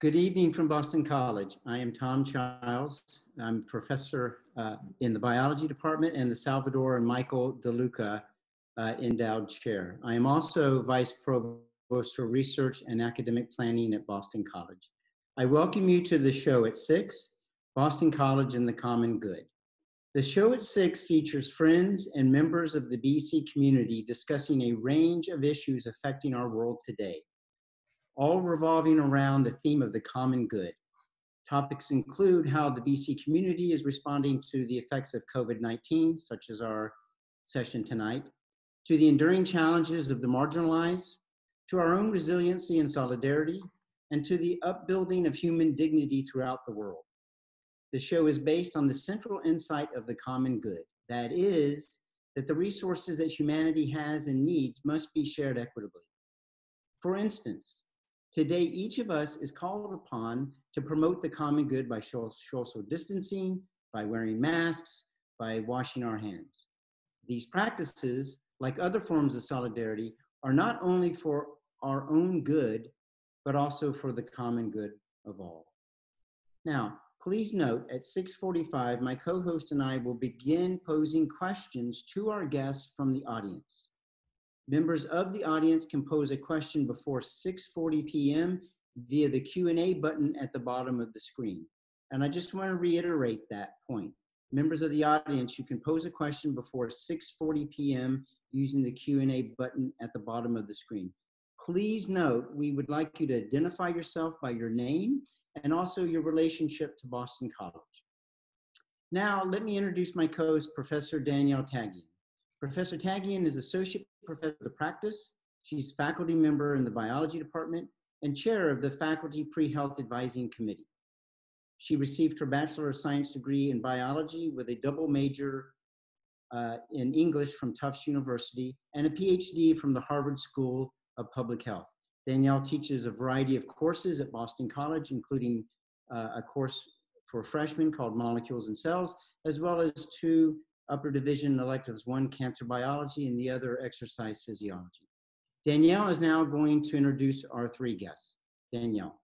Good evening from Boston College. I am Tom Childs. I'm professor uh, in the biology department and the Salvador and Michael DeLuca uh, endowed chair. I am also vice provost for research and academic planning at Boston College. I welcome you to the show at six, Boston College and the Common Good. The show at six features friends and members of the BC community discussing a range of issues affecting our world today all revolving around the theme of the common good. Topics include how the BC community is responding to the effects of COVID 19, such as our session tonight, to the enduring challenges of the marginalized, to our own resiliency and solidarity, and to the upbuilding of human dignity throughout the world. The show is based on the central insight of the common good that is, that the resources that humanity has and needs must be shared equitably. For instance, Today, each of us is called upon to promote the common good by social distancing, by wearing masks, by washing our hands. These practices, like other forms of solidarity, are not only for our own good, but also for the common good of all. Now, please note at 6:45 my co-host and I will begin posing questions to our guests from the audience. Members of the audience can pose a question before 6.40 p.m. via the Q&A button at the bottom of the screen. And I just want to reiterate that point. Members of the audience, you can pose a question before 6.40 p.m. using the Q&A button at the bottom of the screen. Please note, we would like you to identify yourself by your name and also your relationship to Boston College. Now, let me introduce my co-host, Professor Danielle Taghian. Professor Taghian is Associate Professor of Practice. She's faculty member in the Biology Department and chair of the Faculty Pre-Health Advising Committee. She received her Bachelor of Science degree in biology with a double major uh, in English from Tufts University and a PhD from the Harvard School of Public Health. Danielle teaches a variety of courses at Boston College, including uh, a course for freshmen called Molecules and Cells, as well as two upper division electives, one cancer biology and the other exercise physiology. Danielle is now going to introduce our three guests. Danielle.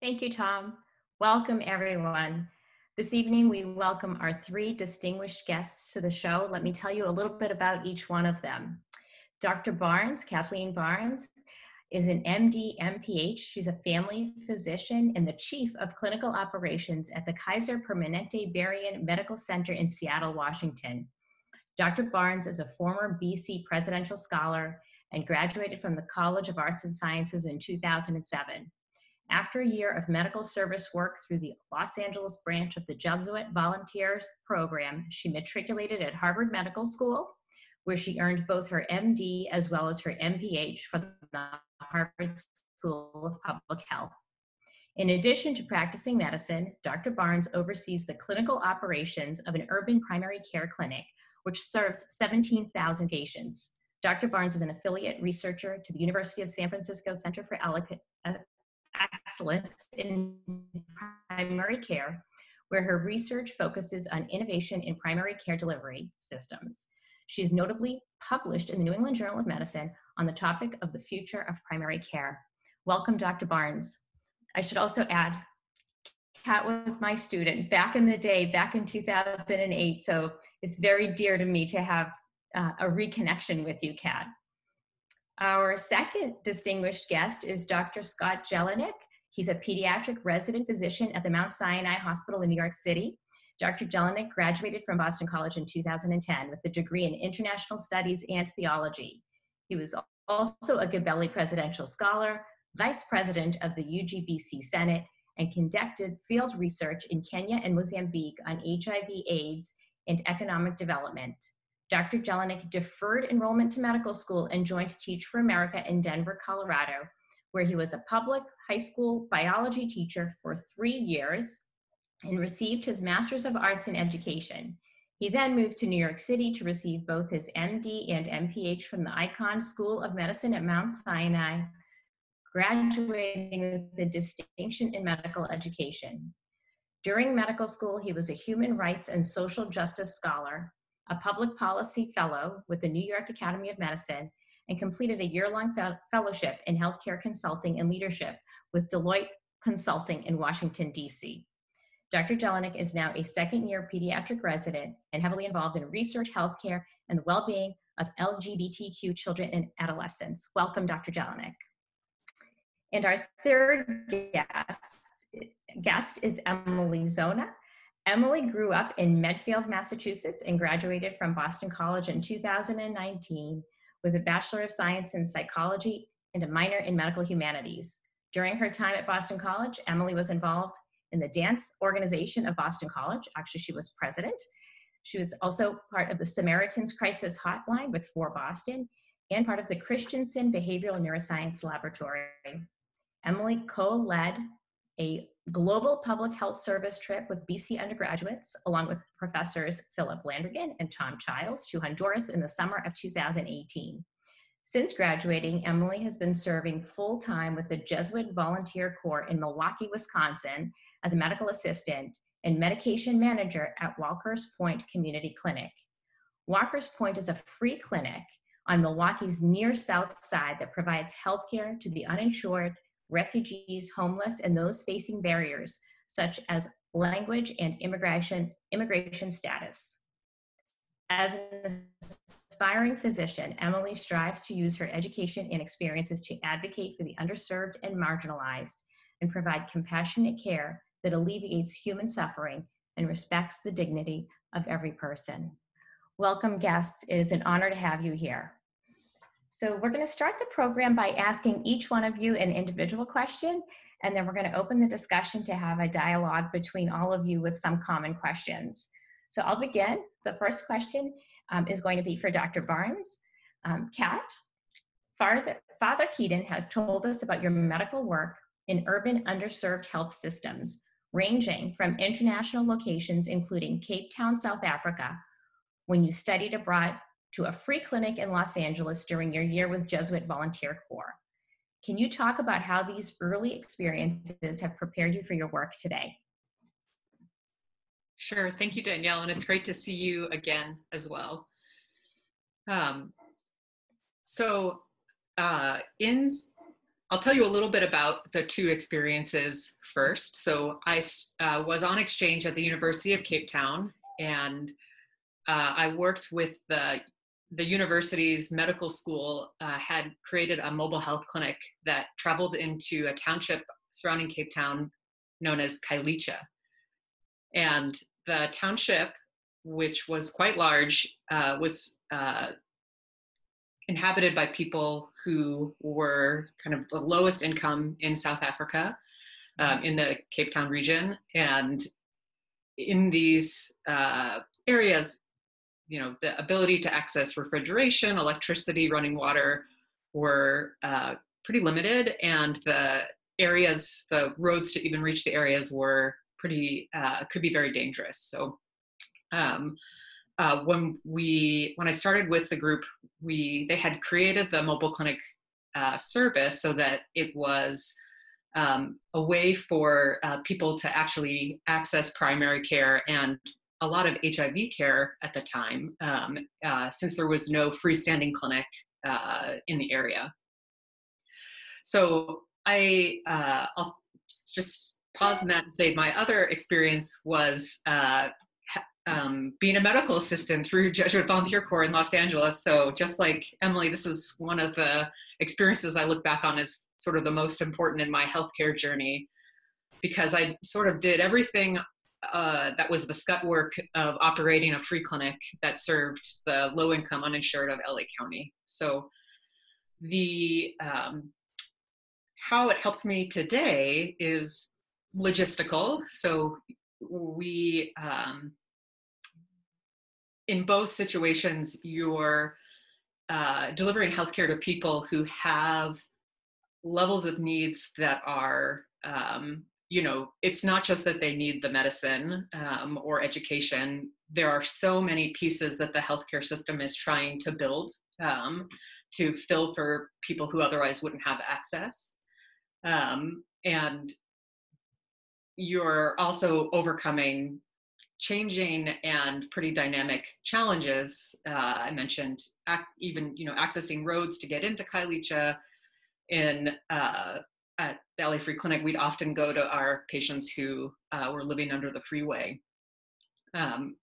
Thank you, Tom. Welcome, everyone. This evening, we welcome our three distinguished guests to the show. Let me tell you a little bit about each one of them. Dr. Barnes, Kathleen Barnes, is an MD MPH. She's a family physician and the chief of clinical operations at the Kaiser Permanente Burien Medical Center in Seattle, Washington. Dr. Barnes is a former BC presidential scholar and graduated from the College of Arts and Sciences in 2007. After a year of medical service work through the Los Angeles branch of the Jesuit Volunteers Program, she matriculated at Harvard Medical School, where she earned both her MD as well as her MPH from the Harvard School of Public Health. In addition to practicing medicine, Dr. Barnes oversees the clinical operations of an urban primary care clinic, which serves 17,000 patients. Dr. Barnes is an affiliate researcher to the University of San Francisco Center for uh, Excellence in Primary Care, where her research focuses on innovation in primary care delivery systems. She is notably published in the New England Journal of Medicine on the topic of the future of primary care. Welcome, Dr. Barnes. I should also add, Kat was my student back in the day, back in 2008, so it's very dear to me to have uh, a reconnection with you, Kat. Our second distinguished guest is Dr. Scott Jelinek. He's a pediatric resident physician at the Mount Sinai Hospital in New York City. Dr. Jelinek graduated from Boston College in 2010 with a degree in international studies and theology. He was also a Gabelli Presidential Scholar, Vice President of the UGBC Senate, and conducted field research in Kenya and Mozambique on HIV, AIDS, and economic development. Dr. Jelinek deferred enrollment to medical school and joined Teach for America in Denver, Colorado, where he was a public high school biology teacher for three years and received his Master's of Arts in Education. He then moved to New York City to receive both his MD and MPH from the Icahn School of Medicine at Mount Sinai, graduating with a distinction in medical education. During medical school, he was a human rights and social justice scholar, a public policy fellow with the New York Academy of Medicine, and completed a year long fellowship in healthcare consulting and leadership with Deloitte Consulting in Washington, D.C. Dr. Jelinek is now a second year pediatric resident and heavily involved in research, healthcare, and the well being of LGBTQ children and adolescents. Welcome, Dr. Jelinek. And our third guest, guest is Emily Zona. Emily grew up in Medfield, Massachusetts, and graduated from Boston College in 2019 with a Bachelor of Science in Psychology and a minor in Medical Humanities. During her time at Boston College, Emily was involved in the dance organization of Boston College. Actually, she was president. She was also part of the Samaritan's Crisis Hotline with For Boston and part of the Christianson Behavioral Neuroscience Laboratory. Emily co-led a global public health service trip with BC undergraduates, along with professors Philip Landrigan and Tom Childs, to Honduras in the summer of 2018. Since graduating, Emily has been serving full time with the Jesuit Volunteer Corps in Milwaukee, Wisconsin, as a medical assistant and medication manager at Walker's Point Community Clinic. Walker's Point is a free clinic on Milwaukee's near south side that provides healthcare to the uninsured, refugees, homeless, and those facing barriers such as language and immigration, immigration status. As an aspiring physician, Emily strives to use her education and experiences to advocate for the underserved and marginalized and provide compassionate care that alleviates human suffering and respects the dignity of every person. Welcome, guests. It is an honor to have you here. So we're going to start the program by asking each one of you an individual question, and then we're going to open the discussion to have a dialogue between all of you with some common questions. So I'll begin. The first question um, is going to be for Dr. Barnes. Um, Kat, Father, Father Keaton has told us about your medical work in urban underserved health systems, ranging from international locations including Cape Town, South Africa, when you studied abroad to a free clinic in Los Angeles during your year with Jesuit Volunteer Corps. Can you talk about how these early experiences have prepared you for your work today? Sure. Thank you, Danielle. And it's great to see you again as well. Um, so, uh, in I'll tell you a little bit about the two experiences first. So, I uh, was on exchange at the University of Cape Town, and uh, I worked with the the university's medical school uh, had created a mobile health clinic that traveled into a township surrounding Cape Town known as Khayelitsha. And the township, which was quite large, uh, was uh, inhabited by people who were kind of the lowest income in South Africa, um, in the Cape Town region. And in these uh, areas, you know the ability to access refrigeration electricity running water were uh, pretty limited and the areas the roads to even reach the areas were pretty uh, could be very dangerous so um, uh, when we when i started with the group we they had created the mobile clinic uh, service so that it was um, a way for uh, people to actually access primary care and a lot of HIV care at the time, um, uh, since there was no freestanding clinic uh, in the area. So I, uh, I'll just pause on that and say my other experience was um, being a medical assistant through Jesuit Volunteer Corps in Los Angeles. So just like Emily, this is one of the experiences I look back on as sort of the most important in my healthcare journey because I sort of did everything uh, that was the scut work of operating a free clinic that served the low income uninsured of LA County. So the um, how it helps me today is logistical. So we um, in both situations you're uh, delivering healthcare to people who have levels of needs that are um, you know, it's not just that they need the medicine um, or education. There are so many pieces that the healthcare system is trying to build um, to fill for people who otherwise wouldn't have access. Um, and you're also overcoming changing and pretty dynamic challenges. Uh, I mentioned ac- even you know accessing roads to get into Khayelitsha. in uh, at the LA Free Clinic, we'd often go to our patients who uh, were living under the freeway. Um,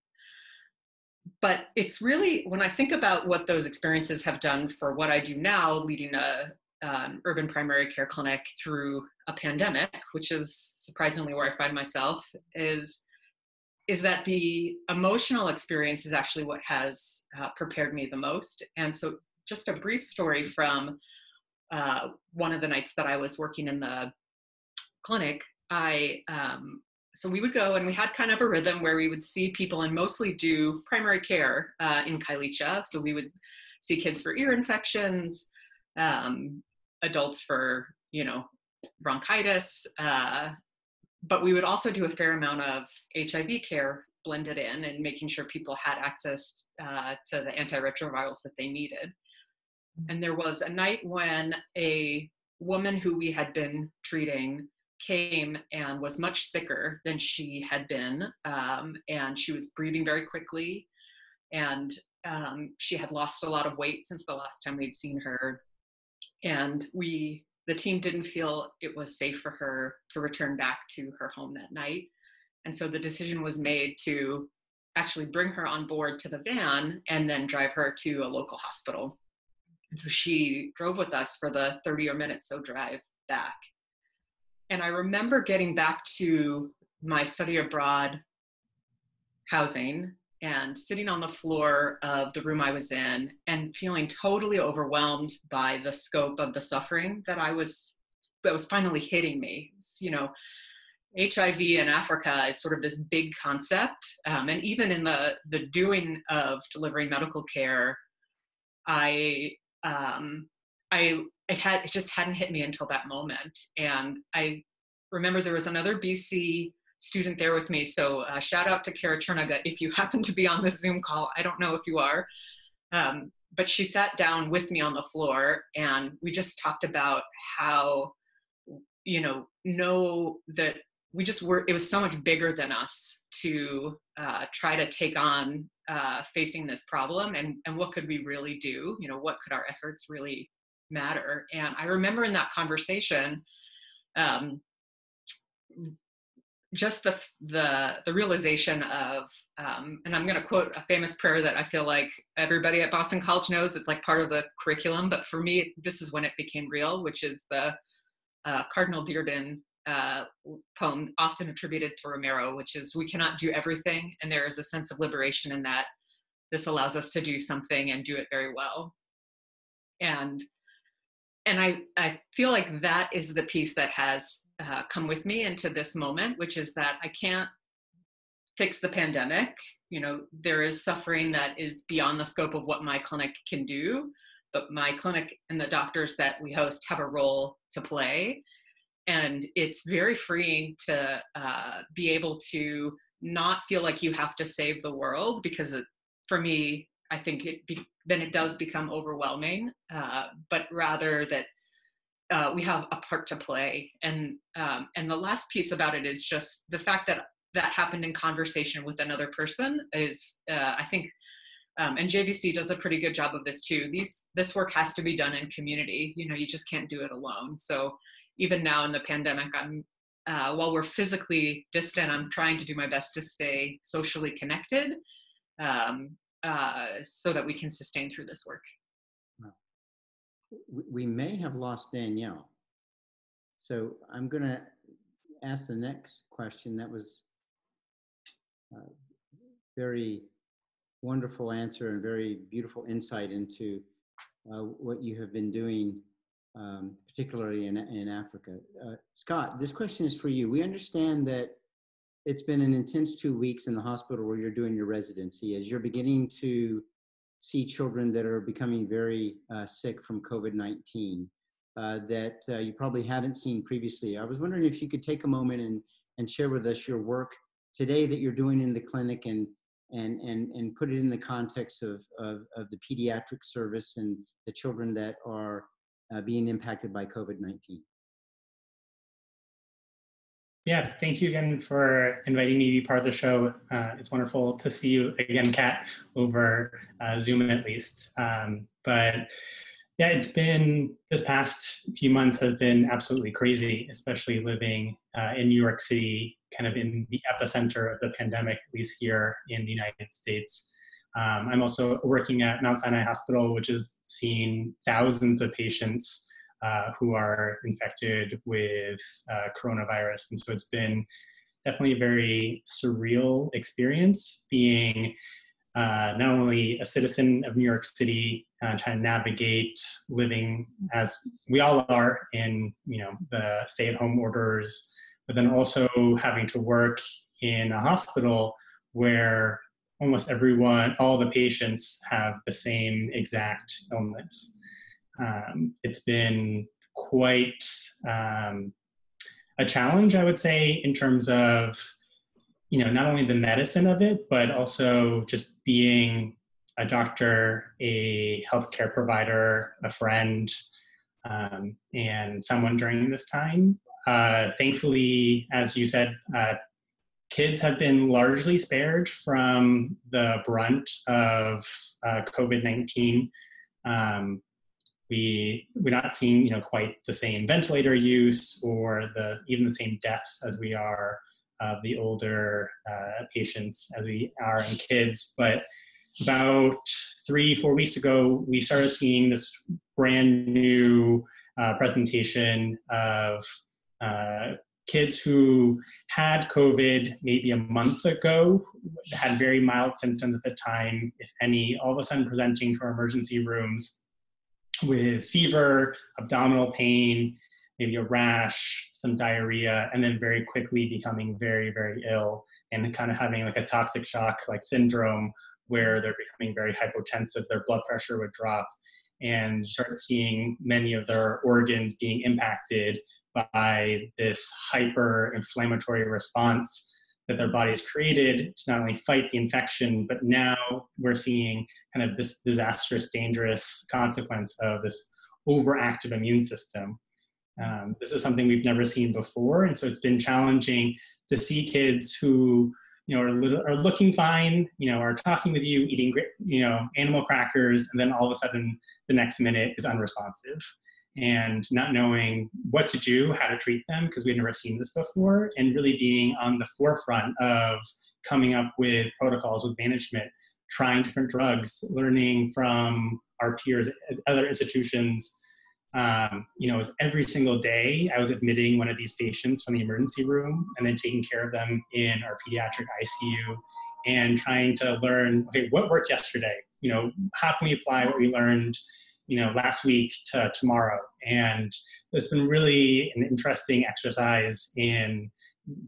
but it's really when I think about what those experiences have done for what I do now, leading a um, urban primary care clinic through a pandemic, which is surprisingly where I find myself, is is that the emotional experience is actually what has uh, prepared me the most. And so, just a brief story from uh, one of the nights that I was working in the clinic. I um, so we would go and we had kind of a rhythm where we would see people and mostly do primary care uh, in Khayelitsha. So we would see kids for ear infections, um, adults for you know bronchitis, uh, but we would also do a fair amount of HIV care blended in and making sure people had access uh, to the antiretrovirals that they needed. And there was a night when a woman who we had been treating came and was much sicker than she had been. Um, and she was breathing very quickly. And um, she had lost a lot of weight since the last time we'd seen her. And we, the team didn't feel it was safe for her to return back to her home that night. And so the decision was made to actually bring her on board to the van and then drive her to a local hospital. And so she drove with us for the 30 or minutes so drive back. And I remember getting back to my study abroad housing and sitting on the floor of the room I was in and feeling totally overwhelmed by the scope of the suffering that I was that was finally hitting me. you know, HIV in Africa is sort of this big concept, um, and even in the the doing of delivering medical care, I um, I it had it just hadn't hit me until that moment. And I remember there was another BC student there with me. So uh, shout out to Kara Chernaga if you happen to be on this Zoom call. I don't know if you are. Um, but she sat down with me on the floor and we just talked about how, you know, know that we just were, it was so much bigger than us to uh, try to take on uh, facing this problem and, and what could we really do? You know, what could our efforts really matter. And I remember in that conversation, um, just the the the realization of um, and i'm going to quote a famous prayer that i feel like everybody at boston college knows. It's like part of the curriculum but for me this is when it became real which is the uh, cardinal dearden uh, poem often attributed to romero which is we cannot do everything and there is a sense of liberation in that. This allows us to do something and do it very well. And and I, I feel like that is the piece that has uh, come with me into this moment, which is that I can't fix the pandemic. You know, there is suffering that is beyond the scope of what my clinic can do, but my clinic and the doctors that we host have a role to play. And it's very freeing to uh, be able to not feel like you have to save the world because it, for me, I think it be, then it does become overwhelming, uh, but rather that uh, we have a part to play. And um, and the last piece about it is just the fact that that happened in conversation with another person is uh, I think. Um, and JVC does a pretty good job of this too. These this work has to be done in community. You know, you just can't do it alone. So even now in the pandemic, I'm uh, while we're physically distant, I'm trying to do my best to stay socially connected um, uh, so that we can sustain through this work. We may have lost Danielle. So I'm going to ask the next question. That was a uh, very wonderful answer and very beautiful insight into uh, what you have been doing, um, particularly in, in Africa. Uh, Scott, this question is for you. We understand that it's been an intense two weeks in the hospital where you're doing your residency as you're beginning to see children that are becoming very uh, sick from COVID-19 uh, that uh, you probably haven't seen previously. I was wondering if you could take a moment and, and share with us your work today that you're doing in the clinic and, and, and, and put it in the context of, of, of the pediatric service and the children that are uh, being impacted by COVID-19. Yeah, thank you again for inviting me to be part of the show. Uh, it's wonderful to see you again, Kat, over uh, Zoom at least. Um, but Yeah, it's been this past few months has been absolutely crazy, especially living uh, in New York City, kind of in the epicenter of the pandemic, at least here in the United States. Um, I'm also working at Mount Sinai Hospital, which is seeing thousands of patients uh, who are infected with uh, coronavirus. And so it's been definitely a very surreal experience being uh, not only a citizen of New York City, uh, trying to navigate living as we all are in you know the stay-at-home orders, but then also having to work in a hospital where almost everyone, all the patients have the same exact illness. Um, it's been quite um, a challenge, I would say, in terms of you know not only the medicine of it, but also just being a doctor, a healthcare provider, a friend, um, and someone during this time. Uh, thankfully, as you said, uh, kids have been largely spared from the brunt of uh, COVID 19. Um, we we're not seeing you know quite the same ventilator use or the even the same deaths as we are of the older uh, patients as we are in kids. But about three four weeks ago, we started seeing this brand new uh, presentation of uh, kids who had COVID maybe a month ago, had very mild symptoms at the time, if any, all of a sudden presenting to our emergency rooms with fever, abdominal pain, maybe a rash, some diarrhea, and then very quickly becoming very, very ill and kind of having like a toxic shock like syndrome where they're becoming very hypotensive, their blood pressure would drop, and start seeing many of their organs being impacted by this hyper inflammatory response that their body has created to not only fight the infection, but now we're seeing kind of this disastrous, dangerous consequence of this overactive immune system. Um, this is something we've never seen before, and so it's been challenging to see kids who you know are, little, are looking fine, you know, are talking with you, eating you know animal crackers, and then all of a sudden the next minute is unresponsive and not knowing what to do, how to treat them, because we've never seen this before, and really being on the forefront of coming up with protocols with management, trying different drugs, learning from our peers at other institutions. Um, you know, was every single day I was admitting one of these patients from the emergency room and then taking care of them in our pediatric ICU and trying to learn, okay, what worked yesterday? You know, how can we apply what we learned you know last week to tomorrow and it's been really an interesting exercise in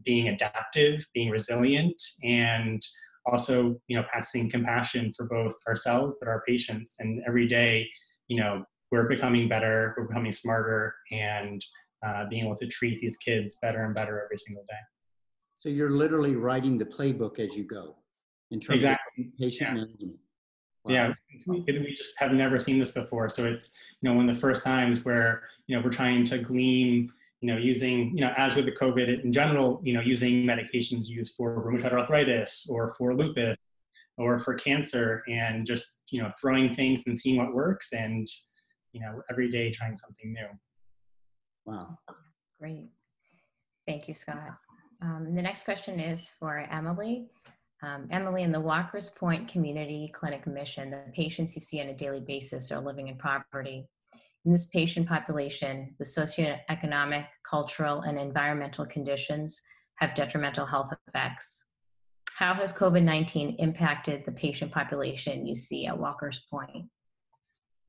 being adaptive being resilient and also you know passing compassion for both ourselves but our patients and every day you know we're becoming better we're becoming smarter and uh, being able to treat these kids better and better every single day so you're literally writing the playbook as you go in terms exactly. of patient yeah. management Wow. Yeah, we, we just have never seen this before. So it's you know one of the first times where you know we're trying to glean you know using you know as with the COVID in general you know using medications used for rheumatoid arthritis or for lupus or for cancer and just you know throwing things and seeing what works and you know every day trying something new. Wow. Great. Thank you, Scott. Um, the next question is for Emily. Um, Emily, in the Walker's Point Community Clinic mission, the patients you see on a daily basis are living in poverty. In this patient population, the socioeconomic, cultural, and environmental conditions have detrimental health effects. How has COVID 19 impacted the patient population you see at Walker's Point?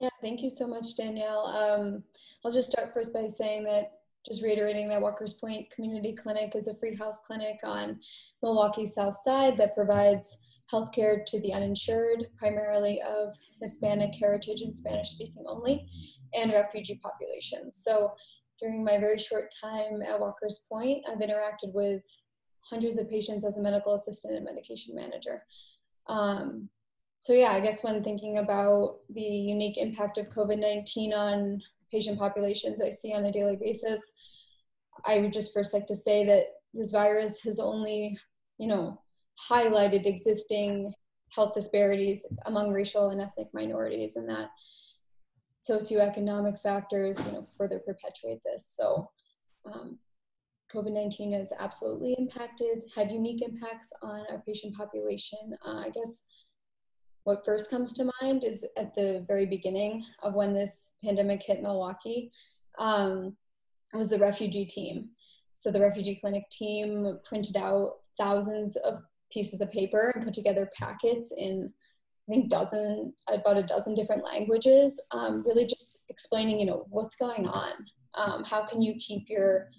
Yeah, thank you so much, Danielle. Um, I'll just start first by saying that just reiterating that Walker's Point Community Clinic is a free health clinic on Milwaukee's South Side that provides healthcare to the uninsured, primarily of Hispanic heritage and Spanish speaking only, and refugee populations. So during my very short time at Walker's Point, I've interacted with hundreds of patients as a medical assistant and medication manager. Um, so yeah, I guess when thinking about the unique impact of COVID-19 on patient populations I see on a daily basis, I would just first like to say that this virus has only, you know, highlighted existing health disparities among racial and ethnic minorities and that socioeconomic factors, you know, further perpetuate this. So um, COVID-19 has absolutely impacted, had unique impacts on our patient population. Uh, I guess what first comes to mind is at the very beginning of when this pandemic hit Milwaukee, um, was the refugee team. So the refugee clinic team printed out thousands of pieces of paper and put together packets in I think dozen about a dozen different languages, um, really just explaining, you know, what's going on. Um, how can you keep your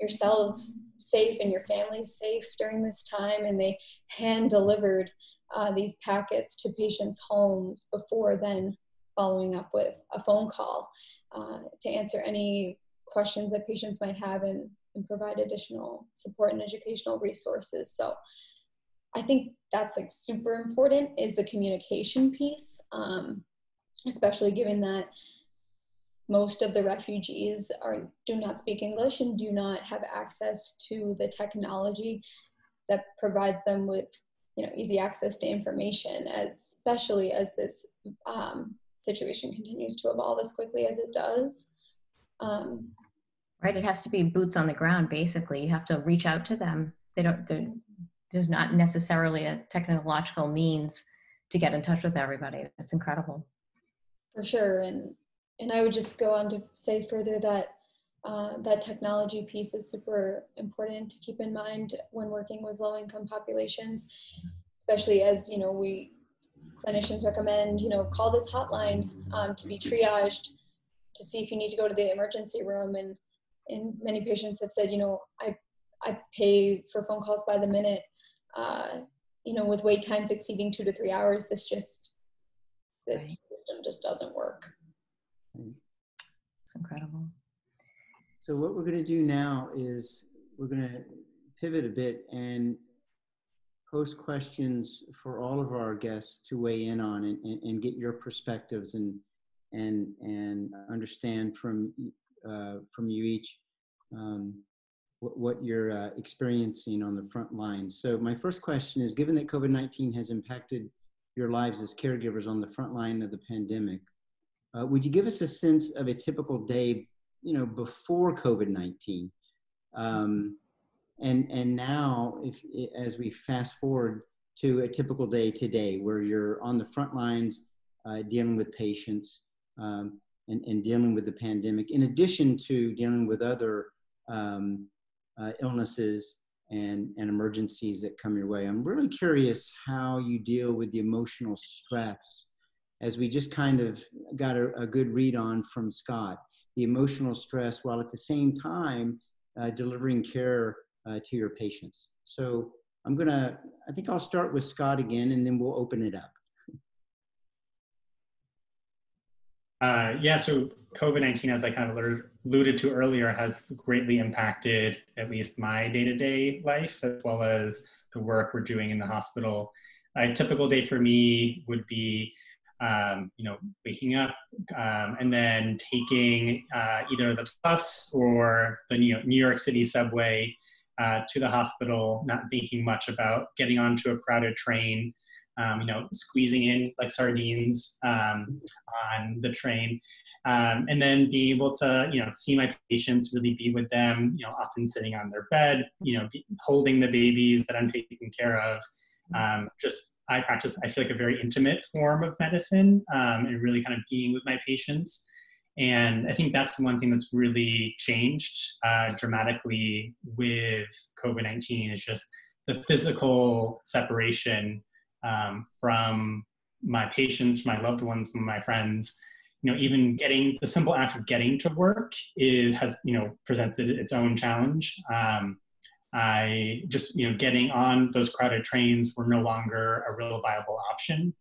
yourselves safe and your families safe during this time? And they hand delivered uh, these packets to patients' homes before then following up with a phone call uh, to answer any questions that patients might have and, and provide additional support and educational resources. So I think that's like super important is the communication piece, um, especially given that most of the refugees are do not speak English and do not have access to the technology that provides them with you know easy access to information, especially as this um, situation continues to evolve as quickly as it does. Um, right, it has to be boots on the ground. Basically, you have to reach out to them. They don't. There's not necessarily a technological means to get in touch with everybody. That's incredible. For sure, and and I would just go on to say further that uh, that technology piece is super important to keep in mind when working with low-income populations, especially as you know we clinicians recommend you know call this hotline um, to be triaged to see if you need to go to the emergency room and and many patients have said you know I I pay for phone calls by the minute. Uh, you know, with wait times exceeding two to three hours, this just the right. system just doesn't work. It's incredible. So what we're going to do now is we're going to pivot a bit and post questions for all of our guests to weigh in on and, and, and get your perspectives and and and understand from uh, from you each um, what, what, you're uh, experiencing on the front lines. So my first question is, given that COVID-19 has impacted your lives as caregivers on the front line of the pandemic, uh, would you give us a sense of a typical day, you know, before COVID-19? Um, and, and now, if, as we fast forward to a typical day today, where you're on the front lines uh, dealing with patients um, and, and dealing with the pandemic, in addition to dealing with other um, uh, illnesses and, and emergencies that come your way. I'm really curious how you deal with the emotional stress as we just kind of got a, a good read on from Scott, the emotional stress while at the same time uh, delivering care uh, to your patients. So I'm gonna, I think I'll start with Scott again and then we'll open it up. Uh, yeah, so COVID-19, as I kind of alluded to earlier, has greatly impacted at least my day-to-day life, as well as the work we're doing in the hospital. A typical day for me would be um, you know, waking up um, and then taking uh, either the bus or the New York City subway uh, to the hospital, not thinking much about getting onto a crowded train, um, you know, squeezing in like sardines um, on the train. Um, and then being able to, you know, see my patients, really be with them, you know, often sitting on their bed, you know, holding the babies that I'm taking care of, um, just I practice, I feel like a very intimate form of medicine um, and really kind of being with my patients. And I think that's one thing that's really changed uh, dramatically with COVID 19 is just the physical separation um, from my patients, from my loved ones, from my friends. You know, even getting the simple act of getting to work it has, you know, presented its own challenge. Um, I just, you know, getting on those crowded trains were no longer a real viable option.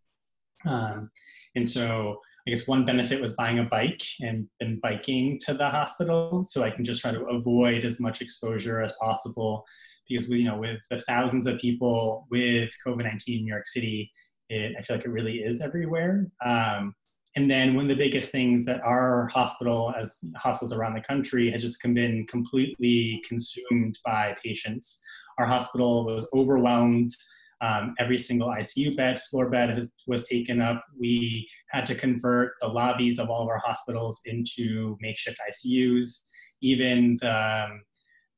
Um, and so I guess one benefit was buying a bike and, and biking to the hospital so I can just try to avoid as much exposure as possible because we, you know, with the thousands of people with COVID-19 in New York City, it, I feel like it really is everywhere. Um, and then one of the biggest things that our hospital, as hospitals around the country, has just been completely consumed by patients. Our hospital was overwhelmed Um, every single ICU bed, floor bed has, was taken up. We had to convert the lobbies of all of our hospitals into makeshift ICUs. Even the um,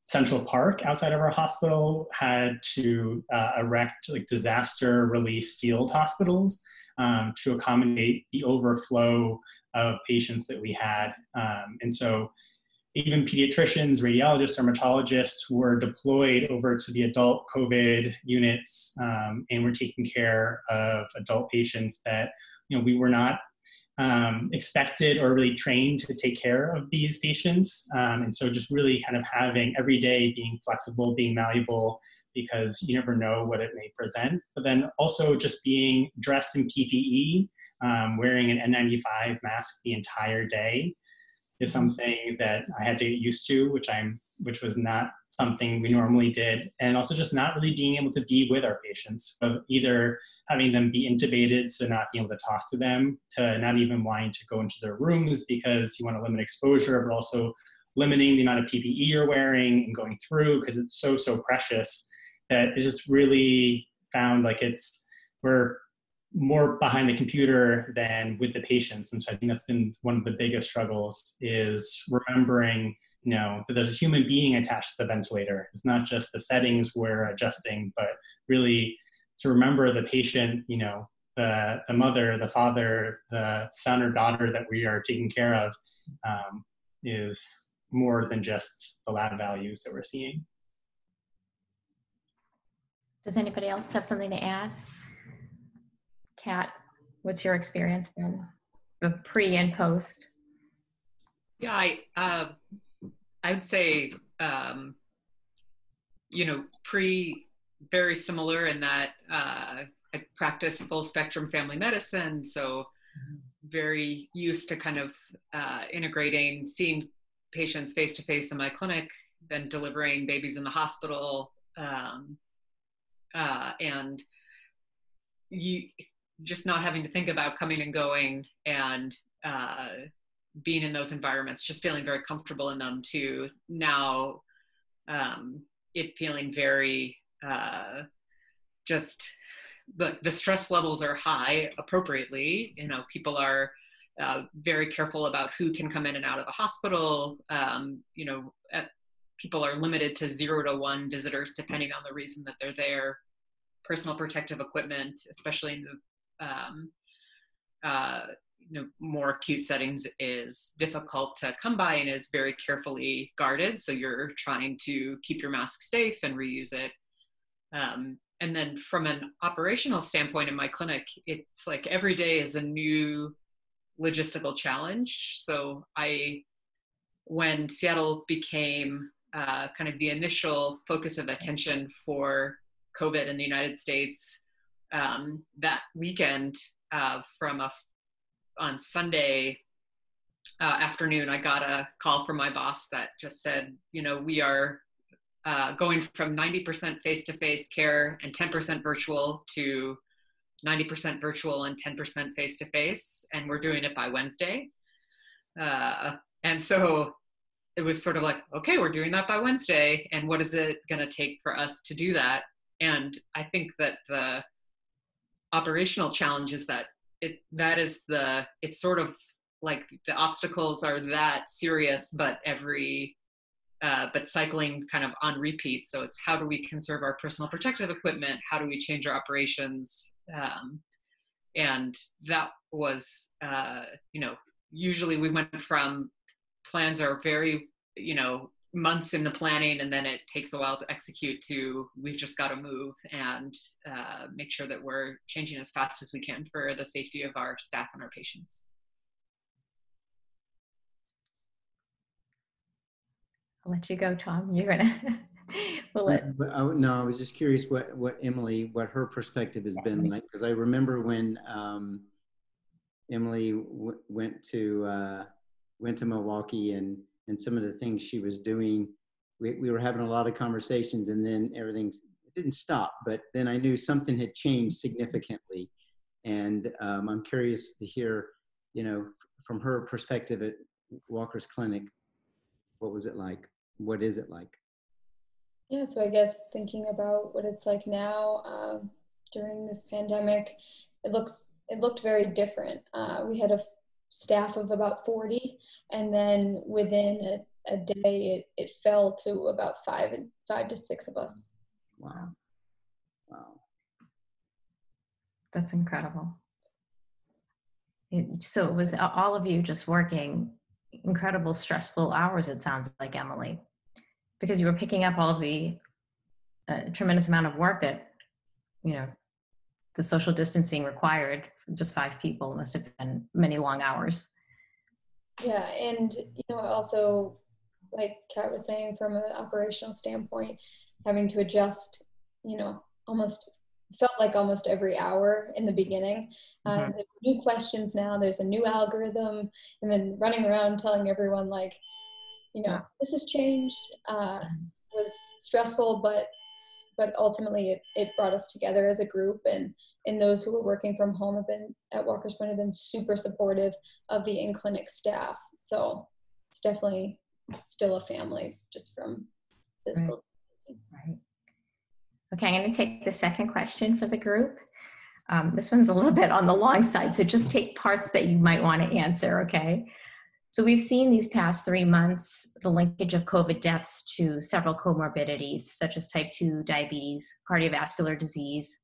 Central Park outside of our hospital had to uh, erect like disaster relief field hospitals um, to accommodate the overflow of patients that we had. Um, and so even pediatricians, radiologists, dermatologists were deployed over to the adult COVID units um, and were taking care of adult patients that you know we were not um, expected or really trained to take care of these patients. Um, and so just really kind of having every day being flexible, being malleable, because you never know what it may present. But then also just being dressed in PPE, um, wearing an N95 mask the entire day is something that I had to get used to, which I'm which was not something we normally did, and also just not really being able to be with our patients, of either having them be intubated, so not being able to talk to them, to not even wanting to go into their rooms because you want to limit exposure, but also limiting the amount of PPE you're wearing and going through because it's so so precious that it's just really found like it's we're more behind the computer than with the patients. And so i think that's been one of the biggest struggles is remembering you know that there's a human being attached to the ventilator. It's not just the settings we're adjusting but really to remember the patient you know the, the mother the father the son or daughter that we are taking care of um, is more than just the lab values that we're seeing. Does anybody else have something to add? Kat, what's your experience been, the pre and post? Yeah, I uh, I would say um, you know pre very similar in that uh, I practice full spectrum family medicine, so very used to kind of uh, integrating, seeing patients face to face in my clinic, then delivering babies in the hospital, um, uh, and you just not having to think about coming and going and uh, being in those environments, just feeling very comfortable in them to now um, it feeling very uh, just the, the stress levels are high appropriately. You know, people are uh, very careful about who can come in and out of the hospital. Um, you know, people are limited to zero to one visitors depending on the reason that they're there personal protective equipment, especially in the um, uh, you know, more acute settings is difficult to come by and is very carefully guarded. So you're trying to keep your mask safe and reuse it. Um, and then from an operational standpoint in my clinic, it's like every day is a new logistical challenge. So I, when Seattle became uh, kind of the initial focus of attention for COVID in the United States, um, that weekend uh, from a on Sunday uh, afternoon, I got a call from my boss that just said, you know, we are uh, going from 90% face-to-face care and 10% virtual to 90% virtual and 10% face-to-face, and we're doing it by Wednesday. Uh, and so it was sort of like, okay, we're doing that by Wednesday, and what is it going to take for us to do that? And I think that the operational challenges that it that is the it's sort of like the obstacles are that serious but every uh, but cycling kind of on repeat. So it's how do we conserve our personal protective equipment? How do we change our operations? Um, and that was uh, you know usually we went from plans are very you know months in the planning and then it takes a while to execute to we've just got to move and uh, make sure that we're changing as fast as we can for the safety of our staff and our patients. I'll let you go, Tom. You're gonna. we'll let. But I, no, I was just curious what what Emily, what her perspective has been like, because I remember when um, Emily went to uh, went to Milwaukee and and some of the things she was doing. We, we were having a lot of conversations and then everything didn't stop, but then I knew something had changed significantly. And um, I'm curious to hear, you know, from her perspective at Walker's Clinic, what was it like? What is it like? Yeah, so I guess thinking about what it's like now, um, during this pandemic, it looks it looked very different. Uh, we had a staff of about 40, and then within a, a day, it, it fell to about five and five to six of us. Wow. Wow. That's incredible. It, so it was all of you just working incredible stressful hours it sounds like emily because you were picking up all of the uh, tremendous amount of work that you know the social distancing required just five people must have been many long hours yeah and you know also like kat was saying from an operational standpoint having to adjust you know almost felt like almost every hour in the beginning. Um, mm-hmm. new questions now. There's a new algorithm, and then running around telling everyone like, you know, this has changed. Uh, mm-hmm. was stressful, but but ultimately it, it brought us together as a group and and those who were working from home have been at Walker's Point have been super supportive of the in clinic staff. So it's definitely still a family just from physical. Right. right. Okay, I'm going to take the second question for the group. Um, this one's a little bit on the long side, so just take parts that you might want to answer, okay? So we've seen these past three months the linkage of COVID deaths to several comorbidities, such as type 2 diabetes, cardiovascular disease,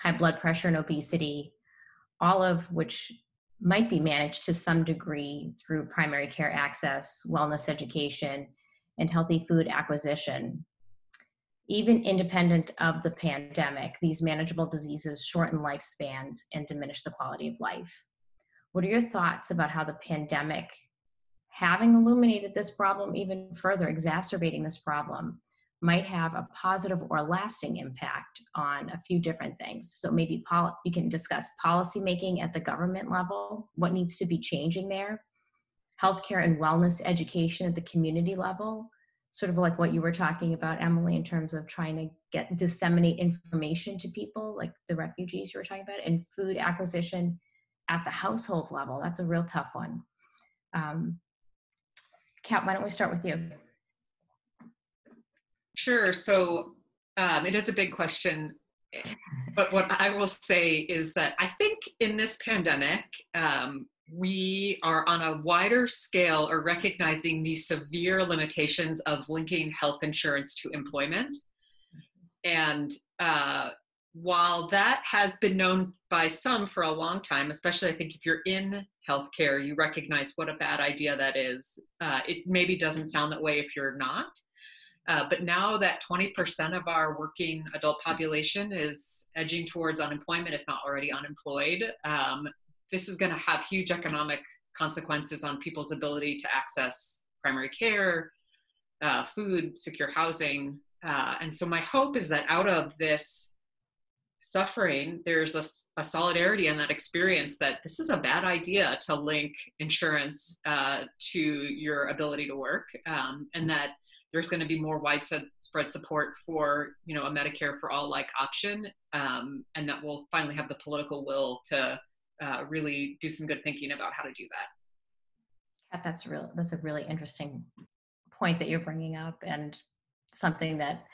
high blood pressure, and obesity, all of which might be managed to some degree through primary care access, wellness education, and healthy food acquisition even independent of the pandemic, these manageable diseases shorten lifespans and diminish the quality of life. What are your thoughts about how the pandemic, having illuminated this problem even further, exacerbating this problem, might have a positive or lasting impact on a few different things? So maybe pol- you can discuss policy making at the government level, what needs to be changing there, healthcare and wellness education at the community level, sort of like what you were talking about, Emily, in terms of trying to get disseminate information to people, like the refugees you were talking about, and food acquisition at the household level. That's a real tough one. Um, Kat, why don't we start with you? Sure. So um, it is a big question. But what I will say is that I think in this pandemic, um, we are on a wider scale are recognizing the severe limitations of linking health insurance to employment. And uh, while that has been known by some for a long time, especially I think if you're in healthcare, you recognize what a bad idea that is. Uh, it maybe doesn't sound that way if you're not. Uh, but now that 20% of our working adult population is edging towards unemployment, if not already unemployed, um, this is going to have huge economic consequences on people's ability to access primary care, uh, food, secure housing. Uh, and so my hope is that out of this suffering, there's a, a, solidarity and that experience that this is a bad idea to link insurance uh, to your ability to work, um, and that there's going to be more widespread support for you know a Medicare for all like option, um, and that we'll finally have the political will to uh, really do some good thinking about how to do that. That's real. That's a really interesting point that you're bringing up, and something that,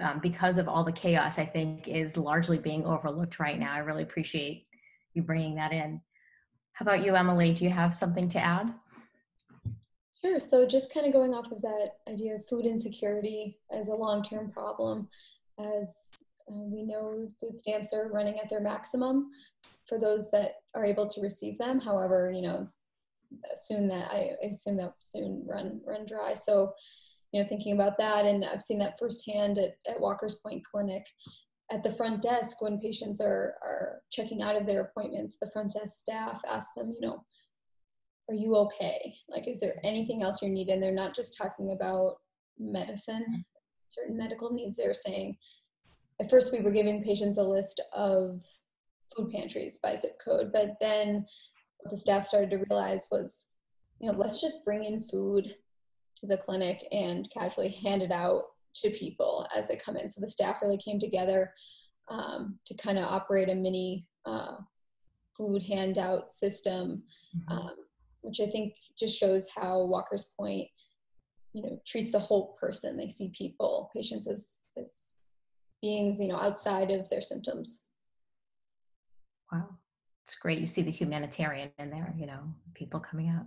um, because of all the chaos, I think is largely being overlooked right now. I really appreciate you bringing that in. How about you, Emily? Do you have something to add? Sure. So, just kind of going off of that idea of food insecurity as a long term problem, as uh, we know food stamps are running at their maximum for those that are able to receive them. However, you know, soon that I assume that soon run run dry. So, you know, thinking about that, and I've seen that firsthand at, at Walker's Point Clinic. At the front desk, when patients are are checking out of their appointments, the front desk staff ask them, you know, are you okay? Like, is there anything else you need? And they're not just talking about medicine, certain medical needs. They're saying, at first we were giving patients a list of food pantries by zip code. But then what the staff started to realize was, you know, let's just bring in food to the clinic and casually hand it out to people as they come in. So the staff really came together um, to kind of operate a mini uh, food handout system, mm-hmm. um, which I think just shows how Walker's Point, you know, treats the whole person. They see people, patients as, as beings, you know, outside of their symptoms Wow, it's great. You see the humanitarian in there, you know, people coming out.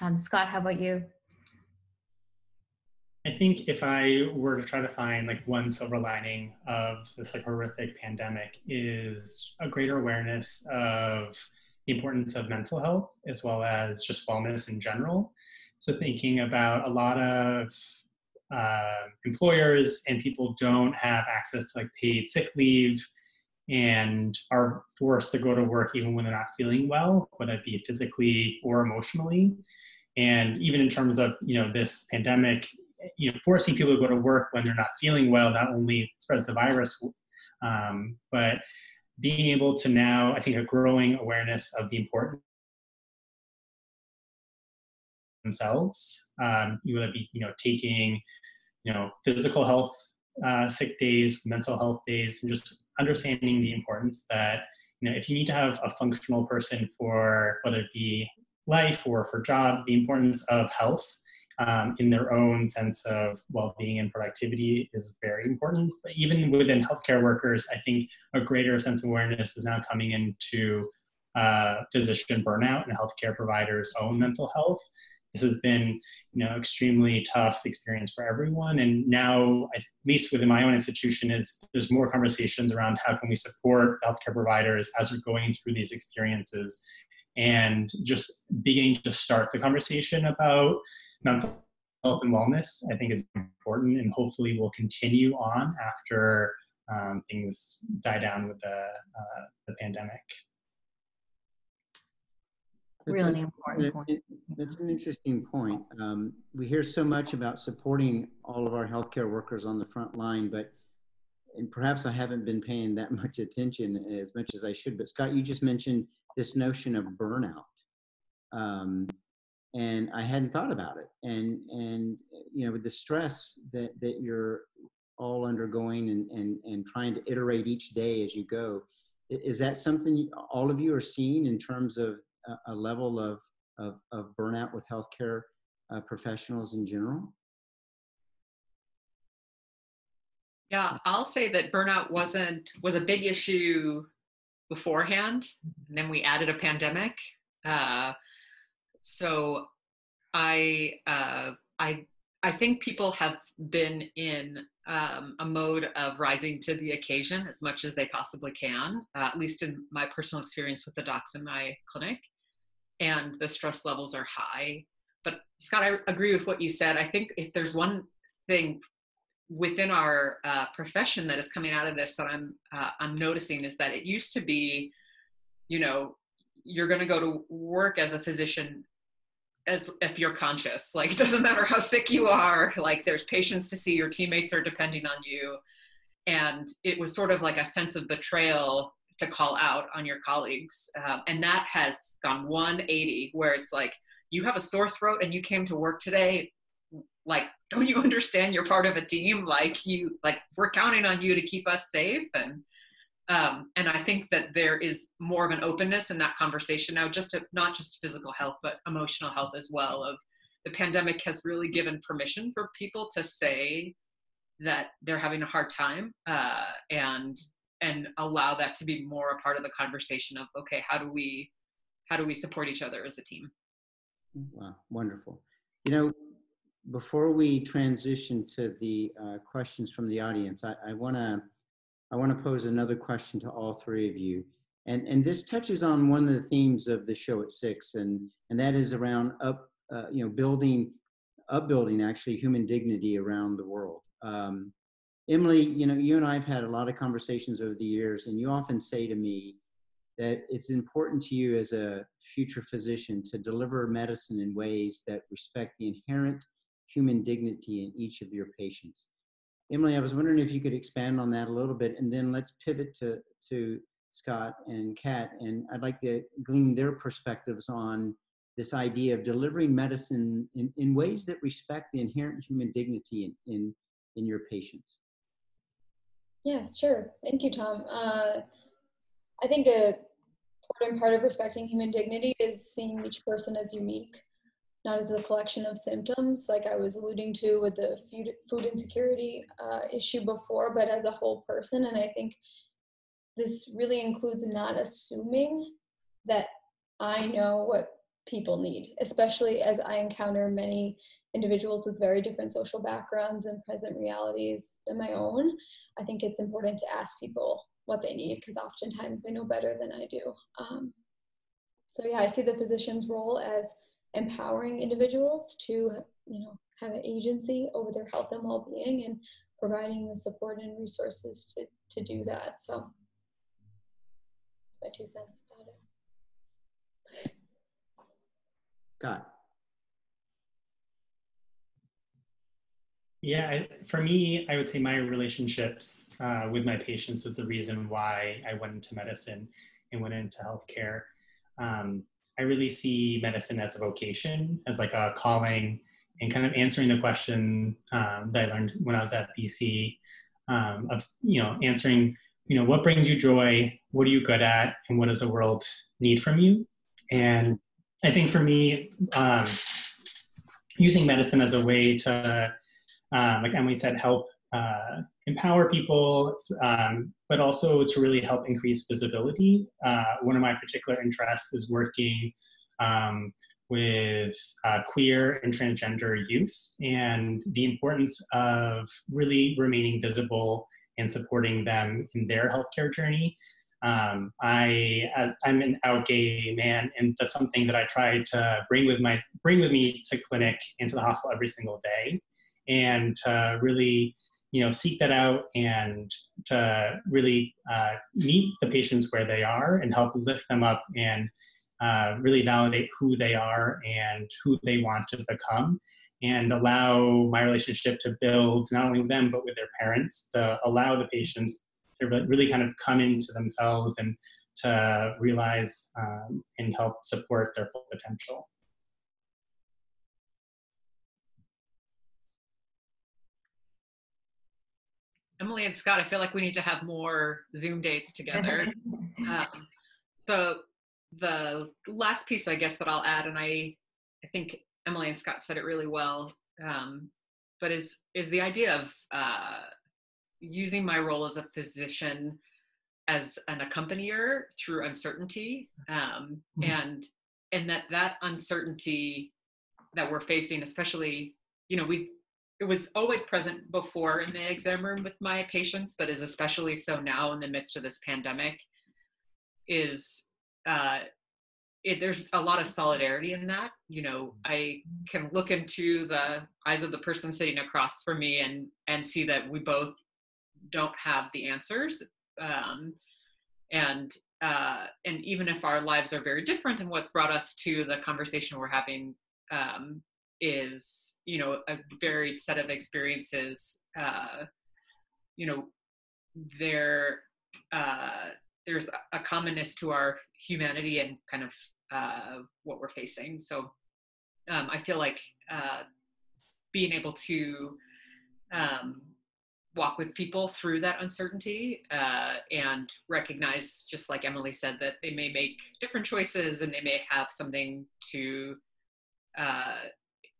Um, Scott, how about you? I think if I were to try to find like one silver lining of this like horrific pandemic is a greater awareness of the importance of mental health as well as just wellness in general. So thinking about a lot of uh, employers and people don't have access to like paid sick leave and are forced to go to work even when they're not feeling well, whether it be physically or emotionally. And even in terms of you know this pandemic, you know forcing people to go to work when they're not feeling well not only spreads the virus, um, but being able to now, I think, a growing awareness of the importance themselves. Um, whether it be you know taking you know physical health uh, sick days, mental health days, and just understanding the importance that you know if you need to have a functional person for whether it be life or for job, the importance of health um, in their own sense of well-being and productivity is very important. But even within healthcare workers, I think a greater sense of awareness is now coming into uh, physician burnout and healthcare providers' own mental health. This has been, you know, extremely tough experience for everyone. And now, at least within my own institution, is there's more conversations around how can we support healthcare providers as we're going through these experiences, and just beginning to start the conversation about mental health and wellness, I think is important and hopefully will continue on after um, things die down with the, uh, the pandemic. That's Really a- important point. That's an interesting point. Um, we hear so much about supporting all of our healthcare workers on the front line, but and perhaps I haven't been paying that much attention as much as I should. But Scott, you just mentioned this notion of burnout, um, and I hadn't thought about it. And and you know, with the stress that that you're all undergoing and and and trying to iterate each day as you go, is that something all of you are seeing in terms of a, a level of, of, of burnout with healthcare uh, professionals in general? Yeah, I'll say that burnout wasn't was a big issue beforehand, and then we added a pandemic. Uh, so I uh, I I think people have been in um, a mode of rising to the occasion as much as they possibly can. Uh, at least in my personal experience with the docs in my clinic, and the stress levels are high. But Scott, I agree with what you said. I think if there's one thing within our uh, profession that is coming out of this that I'm uh, I'm noticing is that it used to be, you know, you're going to go to work as a physician as if you're conscious. Like it doesn't matter how sick you are. Like there's patients to see. Your teammates are depending on you, and it was sort of like a sense of betrayal to call out on your colleagues, uh, and that has gone 180 where it's like you have a sore throat and you came to work today like don't you understand you're part of a team like you like we're counting on you to keep us safe and um, and i think that there is more of an openness in that conversation now just to, not just physical health but emotional health as well of the pandemic has really given permission for people to say that they're having a hard time uh, and and allow that to be more a part of the conversation of okay how do we how do we support each other as a team Wow, wonderful. You know, before we transition to the uh, questions from the audience, I, I want to I want to pose another question to all three of you, and and this touches on one of the themes of the show at six, and and that is around up uh, you know building upbuilding actually human dignity around the world. Um, Emily, you know, you and I have had a lot of conversations over the years, and you often say to me that it's important to you as a future physician to deliver medicine in ways that respect the inherent human dignity in each of your patients. Emily, I was wondering if you could expand on that a little bit, and then let's pivot to, to Scott and Kat, and I'd like to glean their perspectives on this idea of delivering medicine in, in ways that respect the inherent human dignity in, in, in your patients. Yeah, sure. Thank you, Tom. Uh, I think a important part of respecting human dignity is seeing each person as unique, not as a collection of symptoms, like I was alluding to with the food, food insecurity uh, issue before, but as a whole person. And I think this really includes not assuming that I know what people need, especially as I encounter many individuals with very different social backgrounds and present realities than my own. I think it's important to ask people what they need because oftentimes they know better than I do. Um, so yeah, I see the physician's role as empowering individuals to, you know, have an agency over their health and well-being and providing the support and resources to, to do that. So that's my two cents about it. Scott. Yeah, for me, I would say my relationships uh, with my patients is the reason why I went into medicine and went into healthcare. Um, I really see medicine as a vocation, as like a calling, and kind of answering the question um, that I learned when I was at BC um, of you know answering you know what brings you joy, what are you good at, and what does the world need from you. And I think for me, um, using medicine as a way to, um, like Emily said, help uh, empower people, um, but also to really help increase visibility. Uh, one of my particular interests is working um, with uh, queer and transgender youth and the importance of really remaining visible and supporting them in their healthcare journey. Um, I I'm an out gay man, and that's something that I try to bring with my bring with me to clinic and to the hospital every single day, and to really you know seek that out and to really uh, meet the patients where they are and help lift them up and uh, really validate who they are and who they want to become and allow my relationship to build not only with them but with their parents to allow the patients to really kind of come into themselves and to realize um, and help support their full potential. Emily and Scott, I feel like we need to have more Zoom dates together. um, the the last piece, I guess, that I'll add, and I I think Emily and Scott said it really well, um, but is is the idea of uh, using my role as a physician as an accompanier through uncertainty, um, mm-hmm. and and that that uncertainty that we're facing, especially you know we it was always present before in the exam room with my patients, but is especially so now in the midst of this pandemic, is uh, it, there's a lot of solidarity in that. You know, I can look into the eyes of the person sitting across from me and and see that we both don't have the answers. Um, and uh, and even if our lives are very different, and what's brought us to the conversation we're having um, is, you know, a varied set of experiences. Uh, you know, there uh, there's a commonness to our humanity and kind of uh, what we're facing. So um, I feel like uh, being able to um, walk with people through that uncertainty uh, and recognize, just like Emily said, that they may make different choices and they may have something to, uh,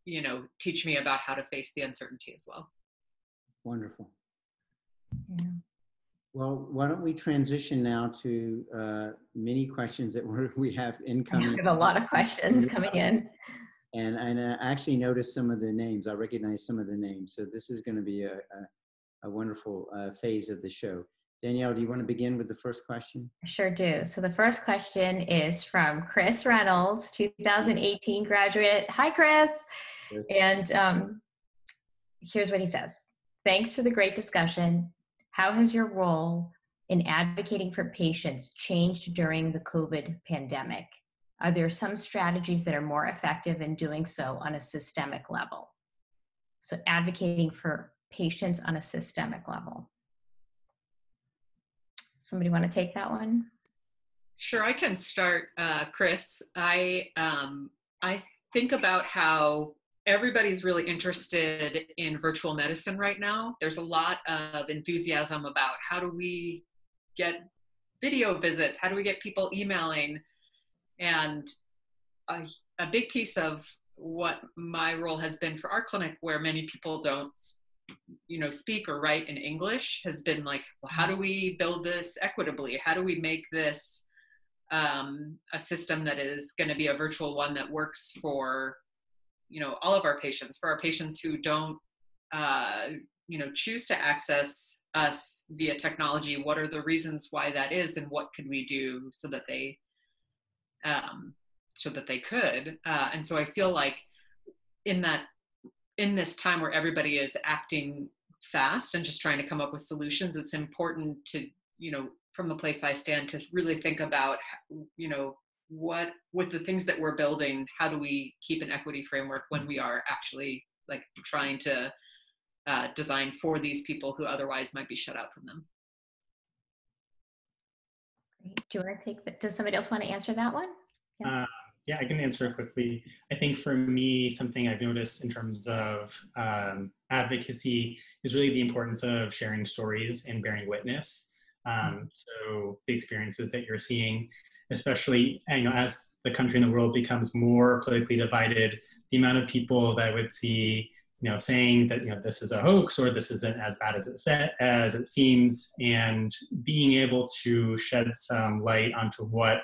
you know, teach me about how to face the uncertainty as well. Wonderful. Yeah. Well, why don't we transition now to uh, many questions that we're, we have incoming. We have a lot of questions coming in. And, and I actually noticed some of the names. I recognize some of the names. So this is going to be a, a, a wonderful uh, phase of the show. Danielle, do you want to begin with the first question? I sure do. So the first question is from Chris Reynolds, 2018 graduate. Hi, Chris. Chris. And um, here's what he says. Thanks for the great discussion. How has your role in advocating for patients changed during the COVID pandemic? Are there some strategies that are more effective in doing so on a systemic level? So, advocating for patients on a systemic level. Somebody want to take that one? Sure, I can start, uh, Chris. I um, I think about how everybody's really interested in virtual medicine right now. There's a lot of enthusiasm about how do we get video visits? How do we get people emailing? And a, a big piece of what my role has been for our clinic, where many people don't you know speak or write in english has been like well how do we build this equitably how do we make this um, a system that is going to be a virtual one that works for you know all of our patients for our patients who don't uh, you know choose to access us via technology what are the reasons why that is and what can we do so that they um, so that they could? Uh, and so i feel like in that in this time where everybody is acting fast and just trying to come up with solutions it's important to you know from the place i stand to really think about you know what with the things that we're building how do we keep an equity framework when we are actually like trying to uh, design for these people who otherwise might be shut out from them do you want to take does somebody else want to answer that one yeah. Uh, yeah, I can answer it quickly. I think for me, something I've noticed in terms of um, advocacy is really the importance of sharing stories and bearing witness. Um, so the experiences that you're seeing, especially you know as the country and the world becomes more politically divided, the amount of people that would see you know saying that you know this is a hoax or this isn't as bad as it said as it seems, and being able to shed some light onto what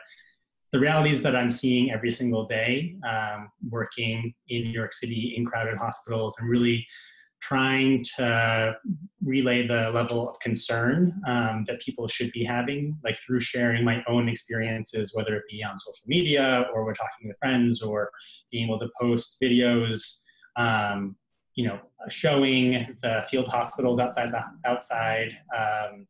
the realities that I'm seeing every single day, um, working in New York City in crowded hospitals, and really trying to relay the level of concern um, that people should be having, like through sharing my own experiences, whether it be on social media or we're talking with friends or being able to post videos. Um, you know, showing the field hospitals outside the outside um,